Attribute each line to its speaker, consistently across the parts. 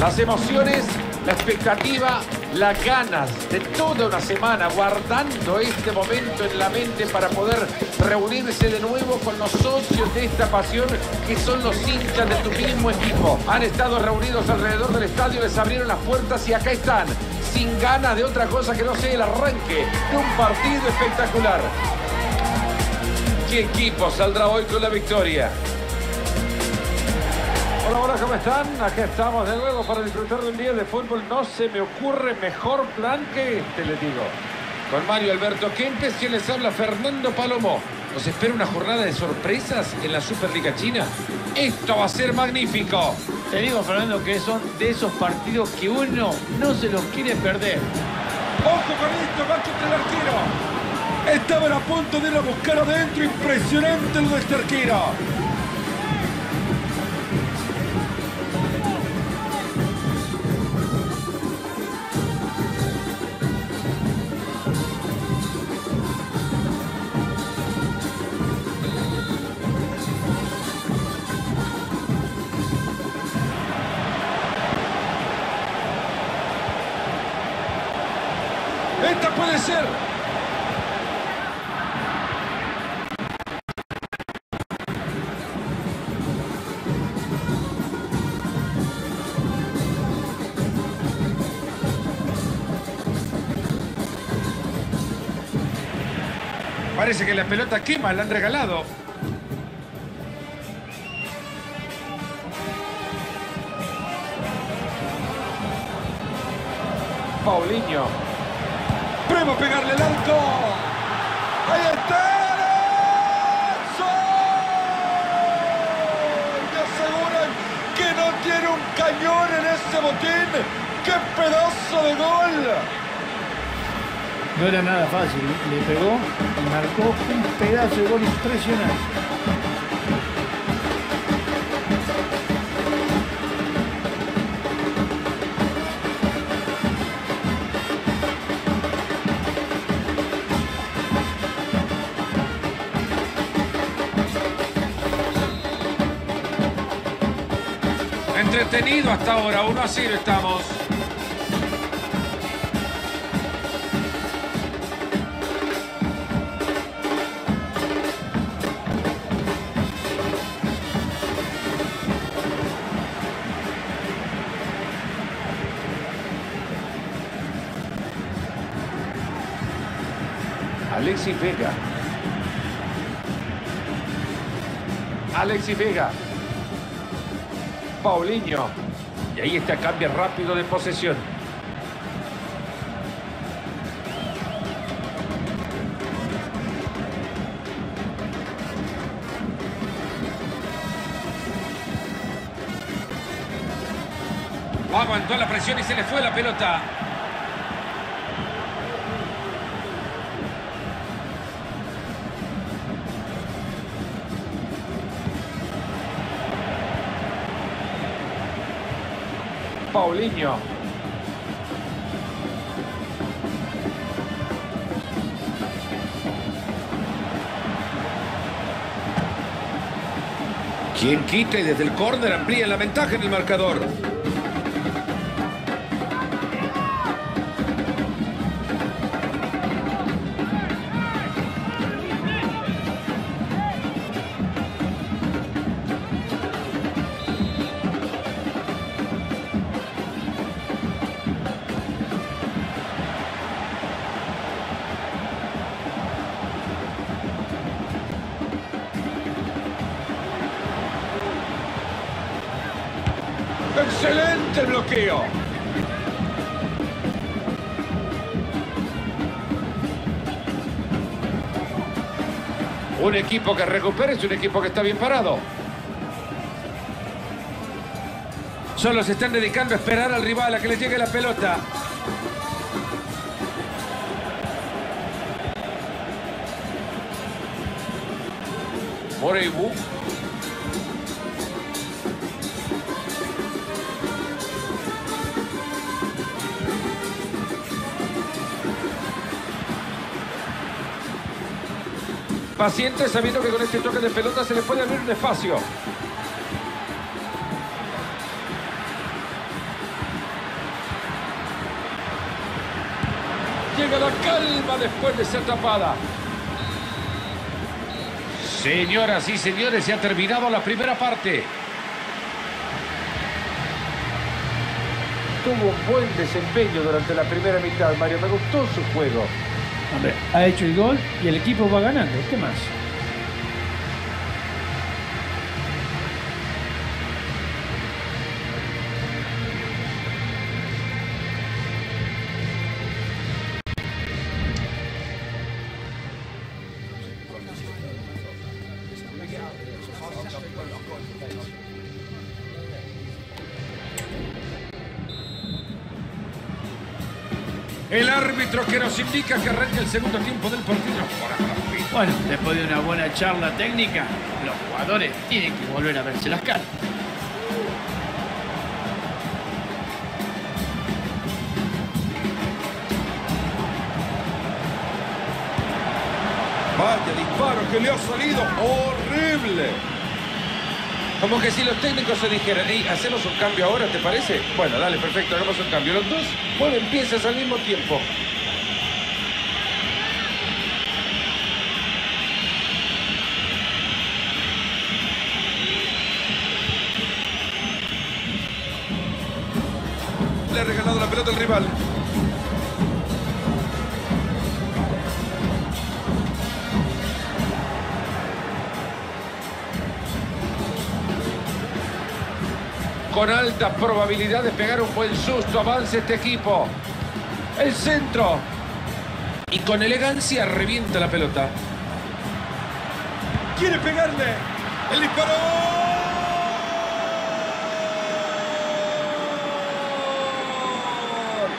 Speaker 1: Las emociones, la expectativa, las ganas de toda una semana guardando este momento en la mente para poder reunirse de nuevo con los socios de esta pasión que son los hinchas de tu mismo equipo. Han estado reunidos alrededor del estadio, les abrieron las puertas y acá están, sin ganas de otra cosa que no sea el arranque de un partido espectacular. ¿Qué equipo saldrá hoy con la victoria? Hola, hola, ¿cómo están? Acá estamos de nuevo para disfrutar de un día de fútbol. No se me ocurre mejor plan que este, les digo. Con Mario Alberto Kempes, quien les habla Fernando Palomo. Nos espera una jornada de sorpresas en la Superliga China. Esto va a ser magnífico.
Speaker 2: Te digo, Fernando, que son de esos partidos que uno no se los quiere perder.
Speaker 3: Ojo con esto, va contra el arquero. Estaban a punto de ir a buscar adentro. Impresionante lo de este arquero.
Speaker 1: Parece que la pelota quema, la han regalado. Paulinho.
Speaker 3: Prueba a pegarle el arco. Ahí está. Me aseguran que no tiene un cañón en ese botín. ¡Qué pedazo de gol!
Speaker 2: No era nada fácil, le pegó y marcó un pedazo de gol impresionante.
Speaker 1: Entretenido hasta ahora, 1 a 0 estamos. Alexis Vega. Alexis Vega. Paulinho. Y ahí está cambio rápido de posesión. Aguantó la presión y se le fue la pelota. Paulinho. Quien quita y desde el córner amplía la ventaja en el marcador.
Speaker 3: ¡Excelente el bloqueo!
Speaker 1: Un equipo que recupera es un equipo que está bien parado. Solo se están dedicando a esperar al rival a que le llegue la pelota. Moreibu. Paciente sabiendo que con este toque de pelota se le puede abrir un espacio.
Speaker 3: Llega la calma después de ser tapada.
Speaker 1: Señoras y señores, se ha terminado la primera parte. Tuvo un buen desempeño durante la primera mitad, Mario. Me gustó su juego.
Speaker 2: Hombre, ha hecho el gol y el equipo va ganando. ¿Qué más?
Speaker 3: El árbitro que nos indica que arranca el segundo tiempo del partido.
Speaker 2: Bueno, después de una buena charla técnica, los jugadores tienen que volver a verse las caras.
Speaker 3: Vaya disparo que le ha salido horrible.
Speaker 1: Como que si los técnicos se dijeran, hey, hacemos un cambio ahora, ¿te parece? Bueno, dale, perfecto, hagamos un cambio. Los dos, bueno, empiezas al mismo tiempo.
Speaker 3: Le ha regalado la pelota al rival.
Speaker 1: Con alta probabilidad de pegar un buen susto, avance este equipo. El centro. Y con elegancia revienta la pelota.
Speaker 3: Quiere pegarle. El disparo.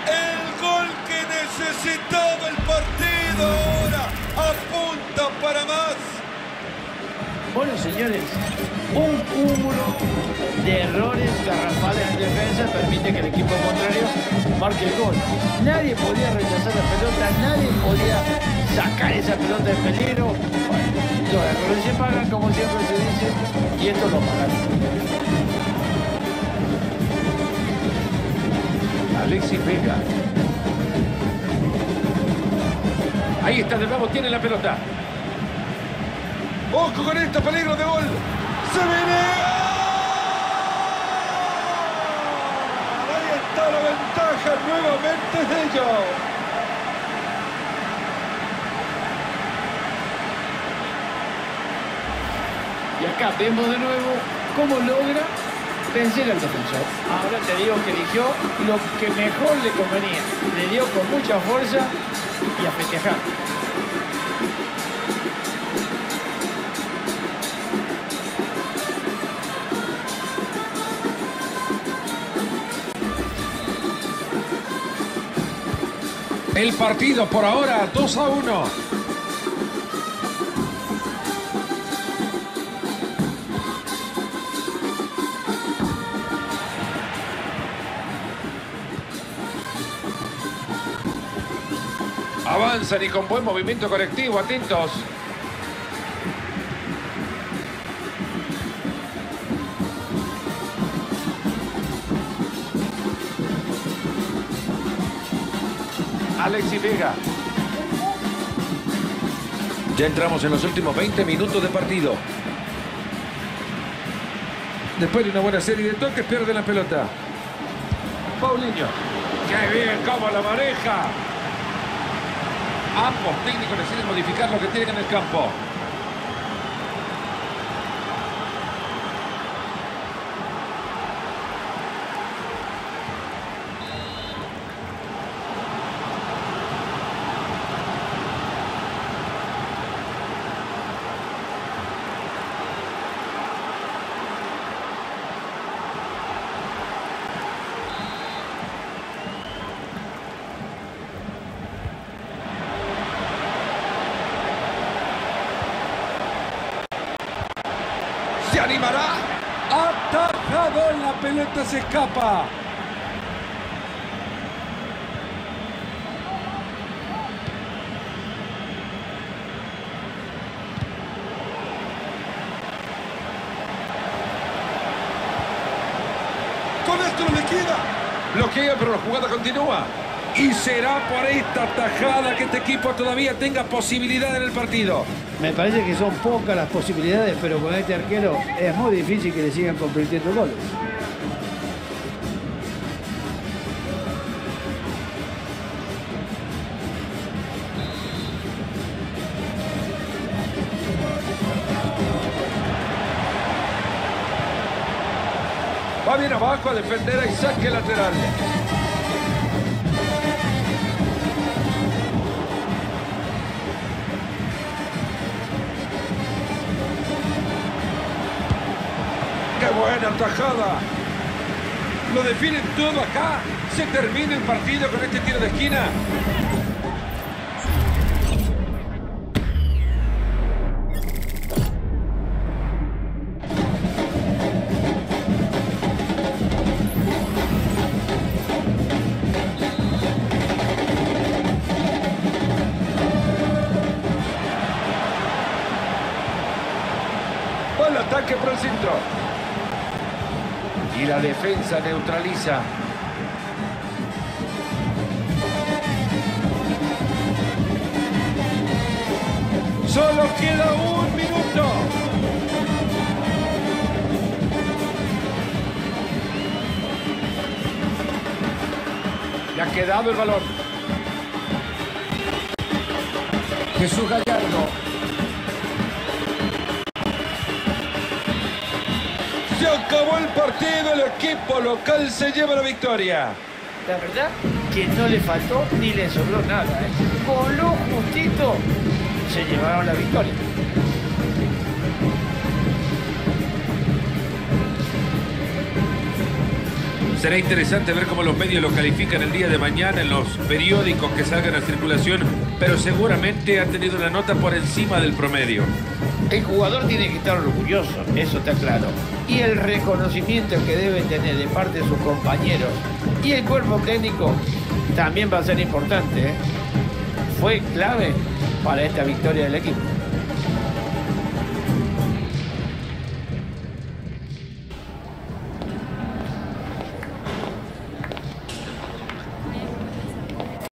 Speaker 3: El gol que necesitaba el partido ahora. Apunta para más.
Speaker 2: Bueno, señores, un cúmulo de errores garrafales en defensa permite que el equipo contrario marque el gol. Nadie podía rechazar la pelota, nadie podía sacar esa pelota de peligro. Los errores se pagan, como siempre se dice, y esto lo pagaron.
Speaker 1: Alexis Vega. Ahí está, de nuevo tiene la pelota.
Speaker 3: Ojo con esto, peligro de gol. Se viene. Ahí está la nuevamente de ellos.
Speaker 2: Y acá vemos de nuevo cómo logra vencer al defensor. Ahora te digo que eligió lo que mejor le convenía. Le dio con mucha fuerza y a festejar.
Speaker 1: El partido por ahora 2 a 1. Avanzan y con buen movimiento colectivo, atentos. Alexis Vega. Ya entramos en los últimos 20 minutos de partido. Después de una buena serie de toques, pierde la pelota. Paulinho. ¡Qué bien! ¡Cómo la maneja! Ambos técnicos deciden modificar lo que tienen en el campo.
Speaker 3: Se animará. Atajado. La pelota se escapa. Con esto lo liquida.
Speaker 1: Bloquea, pero la jugada continúa. Y será por esta tajada que este equipo todavía tenga posibilidad en el partido.
Speaker 2: Me parece que son pocas las posibilidades, pero con este arquero es muy difícil que le sigan convirtiendo goles.
Speaker 1: Va bien abajo a defender a saque lateral. Buena tajada! Lo definen todo acá. Se termina el partido con este tiro de esquina. La defensa neutraliza. Solo queda un minuto.
Speaker 4: Le ha quedado el balón. Jesús Gallardo.
Speaker 1: Se acabó el partido. El equipo local se lleva la victoria.
Speaker 2: La verdad que no le faltó ni le sobró nada. ¿eh? Con lo justito se llevaron la victoria.
Speaker 1: Será interesante ver cómo los medios lo califican el día de mañana en los periódicos que salgan a circulación, pero seguramente ha tenido una nota por encima del promedio.
Speaker 2: El jugador tiene que estar orgulloso, eso está claro. Y el reconocimiento que debe tener de parte de sus compañeros y el cuerpo técnico también va a ser importante. ¿eh? Fue clave para esta victoria del equipo.